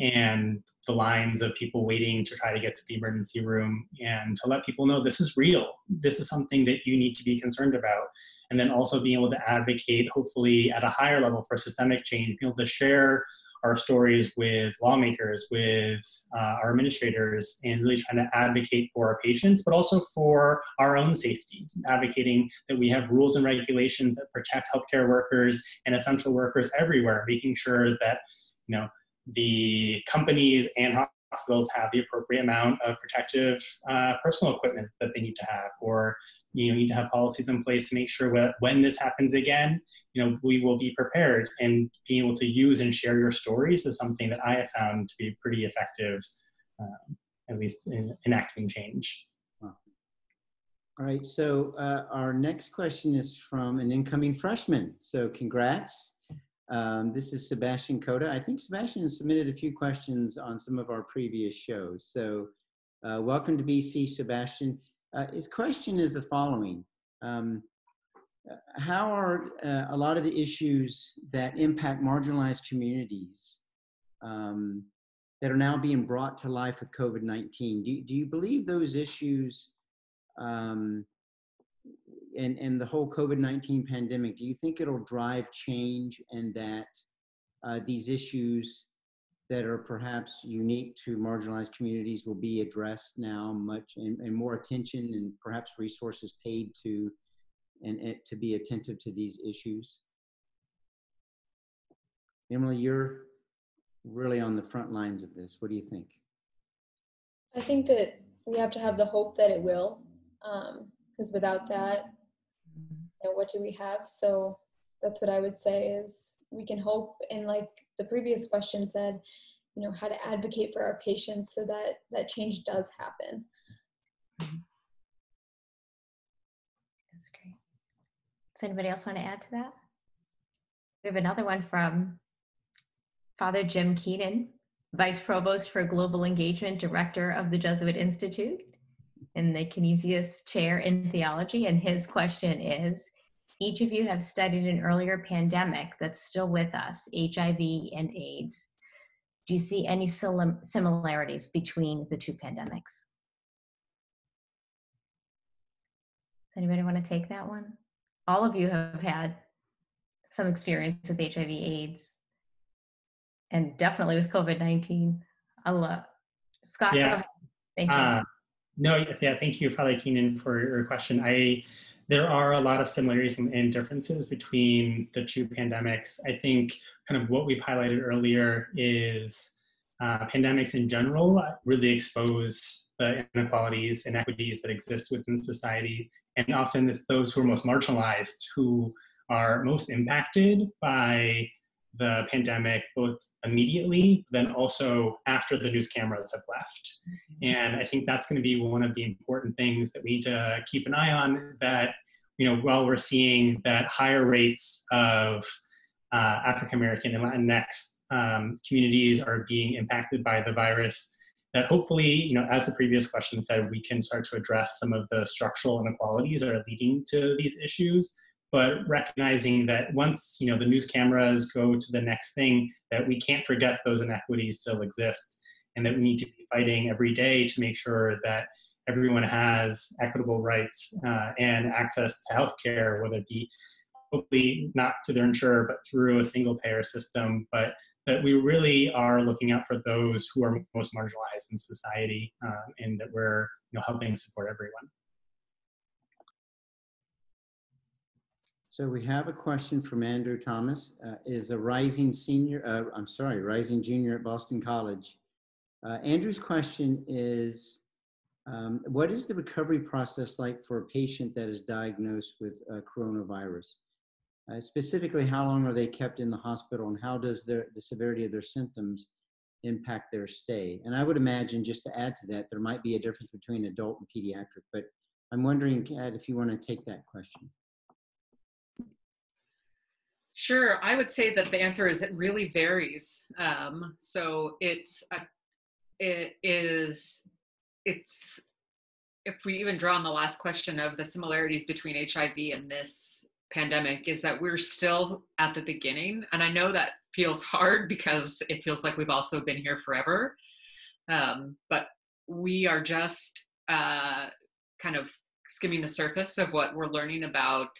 and the lines of people waiting to try to get to the emergency room and to let people know this is real. This is something that you need to be concerned about. And then also being able to advocate, hopefully at a higher level for systemic change, being able to share our stories with lawmakers, with uh, our administrators, and really trying to advocate for our patients, but also for our own safety, advocating that we have rules and regulations that protect healthcare workers and essential workers everywhere, making sure that you know the companies and hospitals have the appropriate amount of protective uh, personal equipment that they need to have, or you know, need to have policies in place to make sure that when this happens again, you know, we will be prepared. And being able to use and share your stories is something that I have found to be pretty effective, um, at least in enacting change. All right, so uh, our next question is from an incoming freshman. So congrats. Um, this is Sebastian Coda. I think Sebastian submitted a few questions on some of our previous shows. So uh, welcome to BC, Sebastian. Uh, his question is the following. Um, how are uh, a lot of the issues that impact marginalized communities um, that are now being brought to life with COVID-19, do, do you believe those issues um, and, and the whole COVID-19 pandemic, do you think it'll drive change and that uh, these issues that are perhaps unique to marginalized communities will be addressed now much and, and more attention and perhaps resources paid to and, and to be attentive to these issues? Emily, you're really on the front lines of this. What do you think? I think that we have to have the hope that it will, because um, without that, you know, what do we have? So that's what I would say is we can hope and like the previous question said, you know, how to advocate for our patients so that that change does happen. That's great. Does anybody else want to add to that? We have another one from Father Jim Keenan, Vice Provost for Global Engagement, Director of the Jesuit Institute in the Canisius Chair in Theology. And his question is Each of you have studied an earlier pandemic that's still with us, HIV and AIDS. Do you see any similarities between the two pandemics? Anybody want to take that one? All of you have had some experience with HIV AIDS and definitely with COVID 19. I'll, uh, Scott, yes. thank you. Uh, no, yeah, thank you, Father Keenan, for your question. I there are a lot of similarities and, differences between the two pandemics. I think kind of what we've highlighted earlier is uh, pandemics in general really expose the inequalities, and inequities that exist within society, and often it's those who are most marginalized who are most impacted by the pandemic, both immediately, then also after the news cameras have left. And I think that's going to be one of the important things that we need to keep an eye on. That you know, while we're seeing that higher rates of uh, African American and Latinx um, communities are being impacted by the virus, that hopefully, you know, as the previous question said, we can start to address some of the structural inequalities that are leading to these issues but recognizing that once you know the news cameras go to the next thing that we can't forget those inequities still exist and that we need to be fighting every day to make sure that everyone has equitable rights uh, and access to healthcare whether it be hopefully not to their insurer but through a single payer system but that we really are looking out for those who are most marginalized in society uh, and that we're you know helping support everyone So we have a question from Andrew Thomas. Uh, is a rising senior, uh, I'm sorry, rising junior at Boston College. Uh, Andrew's question is, um, what is the recovery process like for a patient that is diagnosed with coronavirus? Uh, specifically, how long are they kept in the hospital and how does their, the severity of their symptoms impact their stay? And I would imagine, just to add to that, there might be a difference between adult and pediatric, but I'm wondering, Kat, if you want to take that question. Sure, I would say that the answer is it really varies. Um, so it's a, it is it's if we even draw on the last question of the similarities between HIV and this pandemic is that we're still at the beginning, and I know that feels hard because it feels like we've also been here forever. Um, but we are just uh, kind of skimming the surface of what we're learning about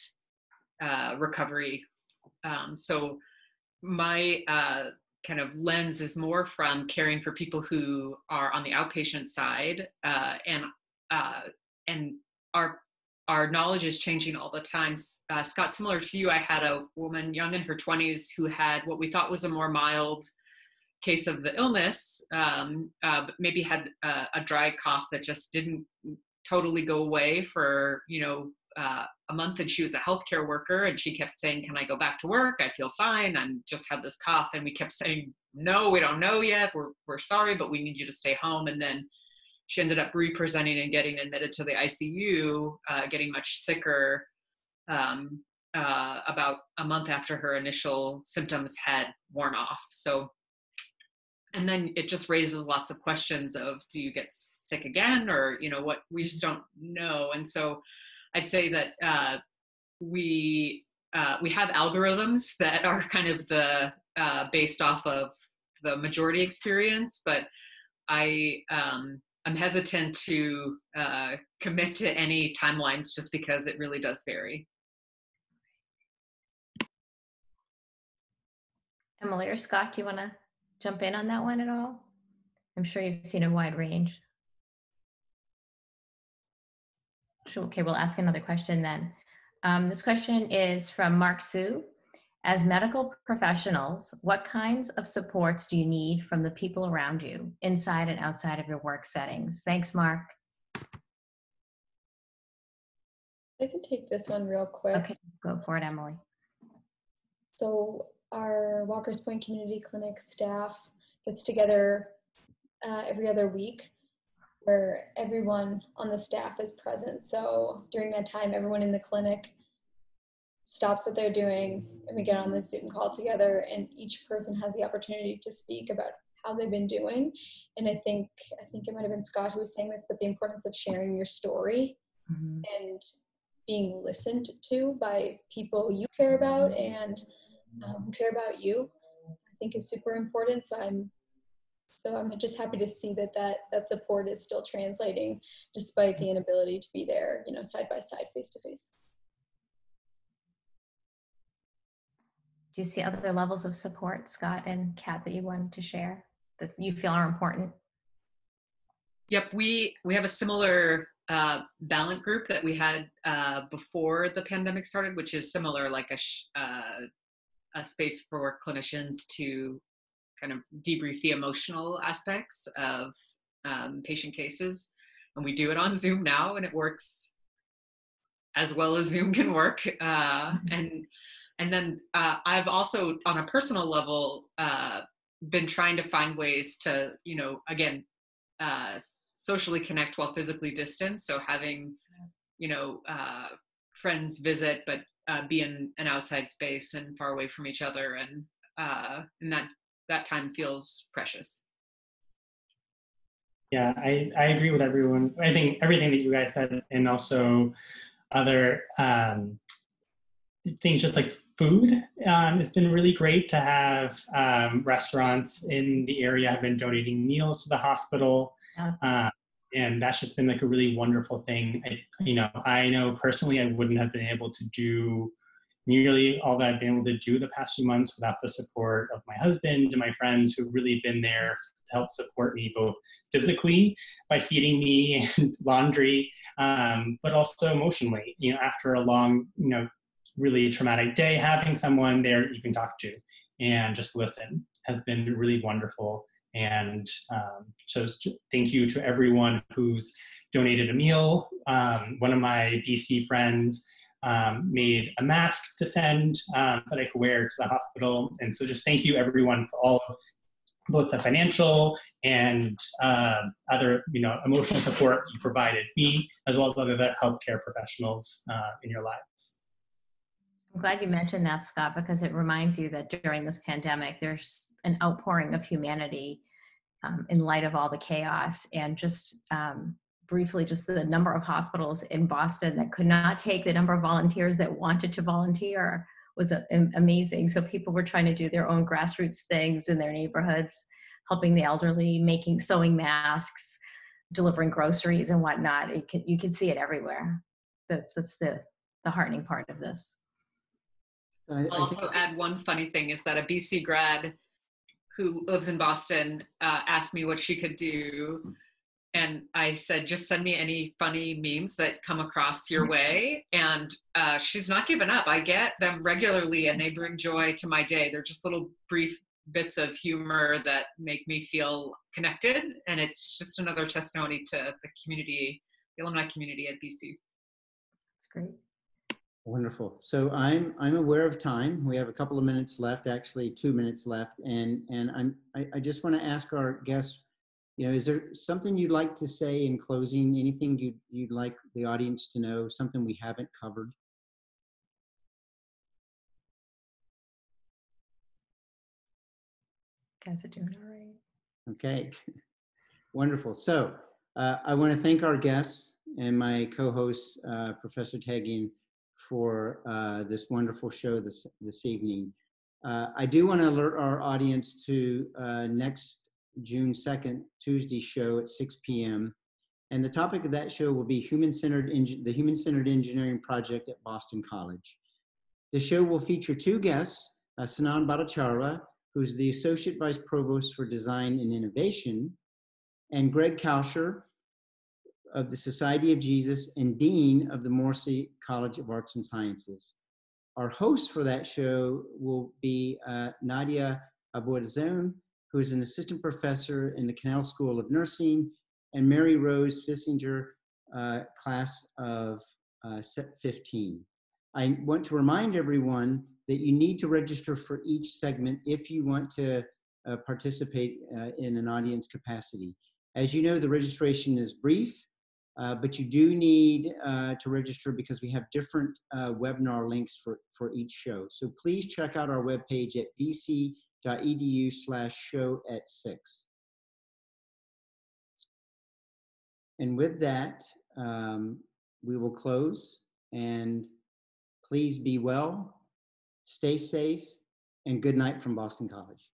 uh, recovery um, so my uh, kind of lens is more from caring for people who are on the outpatient side, uh, and uh, and our our knowledge is changing all the time. Uh, Scott, similar to you, I had a woman young in her 20s who had what we thought was a more mild case of the illness, um, uh, but maybe had a, a, dry cough that just didn't totally go away for you know uh, a month and she was a healthcare worker and she kept saying can i go back to work? I feel fine. I'm just have this cough. And we kept saying no we don't know yet. We're, we're sorry but we need you to stay home. And then she ended up representing and getting admitted to the icu uh, getting much sicker um, uh, about a month after her initial symptoms had worn off. So and then it just raises lots of questions of do you get sick again? Or you know what we just don't know. And so I'd say that uh, we uh, we have algorithms that are kind of the uh, based off of the majority experience, but I um, I'm hesitant to uh, commit to any timelines just because it really does vary. Emily or Scott, do you want to jump in on that one at all? I'm sure you've seen a wide range. Okay, we'll ask another question then. Um, this question is from Mark Sue. As medical professionals, what kinds of supports do you need from the people around you, inside and outside of your work settings? Thanks, Mark. I can take this one real quick. Okay, go for it, Emily. So our Walker's Point Community Clinic staff gets together uh, every other week where everyone on the staff is present. So during that time, everyone in the clinic stops what they're doing and we get on the Zoom call together and each person has the opportunity to speak about how they've been doing. And I think I think it might have been Scott who was saying this, but the importance of sharing your story mm-hmm. and being listened to by people you care about and um, care about you, I think is super important. So I'm so I'm just happy to see that that, that support is still translating despite the inability to be there, you know, side by side, face to face. Do you see other levels of support, Scott and Kat, that you wanted to share that you feel are important? Yep, we we have a similar uh, Balint group that we had uh, before the pandemic started, which is similar, like a uh, a space for clinicians to kind of debrief the emotional aspects of um, patient cases. And we do it on Zoom now, and it works as well as Zoom can work. Uh, mm-hmm. and And then uh, I've also, on a personal level, uh, been trying to find ways to, you know, again, uh, socially connect while physically distant. So having, you know, uh, friends visit, but uh, be in an outside space and far away from each other, and uh, and that that time feels precious. Yeah, I, I agree with everyone. I think everything that you guys said, and also other um, things just like food. Um, it's been really great to have um, restaurants in the area have been donating meals to the hospital. Uh, and that's just been like a really wonderful thing. I, you know, I know personally I wouldn't have been able to do nearly all that I've been able to do the past few months without the support of my husband and my friends who've really been there to help support me both physically by feeding me and laundry, um, but also emotionally. You know, after a long, you know, really traumatic day, having someone there you can talk to and just listen has been really wonderful. And um, so, thank you to everyone who's donated a meal. Um, one of my BC friends um, made a mask to send um, that I could wear to the hospital. And so, just thank you everyone for all of both the financial and uh, other, you know, emotional support you provided me, as well as other healthcare professionals uh, in your lives. I'm glad you mentioned that, Scott, because it reminds you that during this pandemic, there's an outpouring of humanity um, in light of all the chaos. And just um, briefly, just the number of hospitals in Boston that could not take the number of volunteers that wanted to volunteer was a, amazing. So people were trying to do their own grassroots things in their neighborhoods, helping the elderly, making sewing masks, delivering groceries and whatnot. You can, you can see it everywhere. That's, that's the, the heartening part of this. I, I'll also add one funny thing is that a BC grad who lives in Boston uh, asked me what she could do. And I said, just send me any funny memes that come across your way. And uh, she's not given up. I get them regularly and they bring joy to my day. They're just little brief bits of humor that make me feel connected. And it's just another testimony to the community, the alumni community at BC. That's great. Wonderful. So I'm I'm aware of time. We have a couple of minutes left, actually two minutes left, and and I'm I, I just want to ask our guests, you know, is there something you'd like to say in closing? Anything you'd you'd like the audience to know? Something we haven't covered? Guys are doing all right. Okay, wonderful. So uh, I want to thank our guests and my co-host, uh, Professor Taghian for uh, this wonderful show this, this evening. Uh, I do want to alert our audience to uh, next June 2nd, Tuesday show at 6 p.m. And the topic of that show will be human-centered the Human-Centered Engineering Project at Boston College. The show will feature two guests, uh, Sanan Bhattacharya, who's the Associate Vice Provost for Design and Innovation, and Greg Kalscheur, of the Society of Jesus and Dean of the Morrissey College of Arts and Sciences. Our host for that show will be uh, Nadia Abuelezam, who is an assistant professor in the Connell School of Nursing, and Mary Rose Fissinger, uh, class of uh, 15. I want to remind everyone that you need to register for each segment if you want to uh, participate uh, in an audience capacity. As you know, the registration is brief uh, but you do need uh, to register because we have different webinar links for, for each show. So please check out our webpage at bc.edu slash show at six. And with that, um, we will close and please be well, stay safe, and good night from Boston College.